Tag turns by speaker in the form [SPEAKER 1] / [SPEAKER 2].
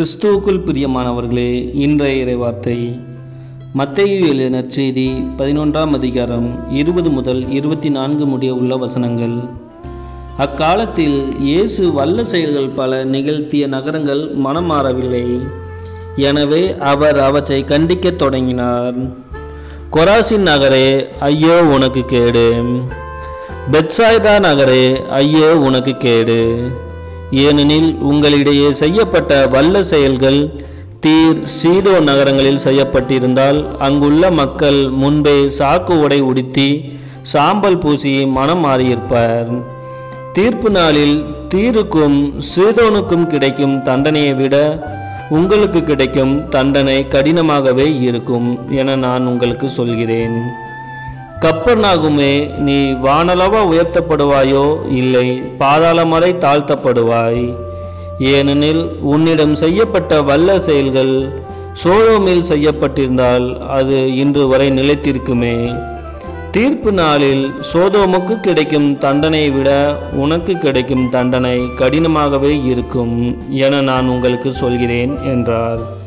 [SPEAKER 1] கிறிஸ்துவுக்குள் பிரியமானவர்களே இன்றைய இறைவார்த்தை மத்தேயு எழுதிய நற்செய்தி பதினொன்றாம் அதிகாரம் இருபது முதல் இருபத்தி நான்கு முடிய உள்ள வசனங்கள். அக்காலத்தில் இயேசு வல்ல செயல்கள் பல நிகழ்த்திய நகரங்கள் மனம் மாறவில்லை. எனவே அவர் அவற்றை கண்டிக்கத் தொடங்கினார். கொராசின் நகரே ஐயோ உனக்கு கேடு. பெட்சாய்தா நகரே ஐயோ உனக்கு கேடு. ஏனெனில் உங்களிடையே செய்யப்பட்ட வல்ல செயல்கள் தீர் சீதோ நகரங்களில் செய்யப்பட்டிருந்தால் அங்குள்ள மக்கள் முன்பே சாக்கு உடை உடுத்தி சாம்பல் பூசி மனம் மாறியிருப்பார். தீர்ப்பு நாளில் தீருக்கும் சீதோனுக்கும் கிடைக்கும் தண்டனையை விட உங்களுக்கு கிடைக்கும் தண்டனை கடினமாகவே இருக்கும் என நான் உங்களுக்கு சொல்கிறேன். கப்பர்நாகுமே நீ வானளவா உயர்த்தப்படுவாயோ? இல்லை பாதாளம் வரை தாழ்த்தப்படுவாய். ஏனெனில் உன்னிடம் செய்யப்பட்ட வல்ல செயல்கள் சோழோமில் செய்யப்பட்டிருந்தால் அது இன்று வரை நிலைத்திருக்குமே. தீர்ப்பு நாளில் சோதோமுக்கு கிடைக்கும் தண்டனையை விட உனக்கு கிடைக்கும் தண்டனை கடினமாகவே இருக்கும் என நான் உங்களுக்கு சொல்கிறேன் என்றார்.